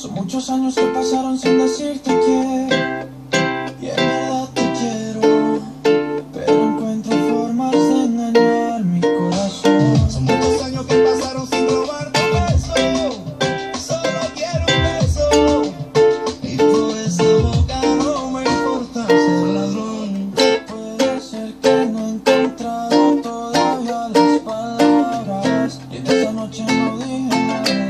Son muchos años que pasaron sin decirte que Y en verdad te quiero Pero encuentro formas de engañar mi corazón. Son muchos años que pasaron sin robarte un beso Solo quiero un beso Y por esa boca no me importa ser ladrón. Puede ser que no he encontrado todavía las palabras Y en esta noche no dije nada.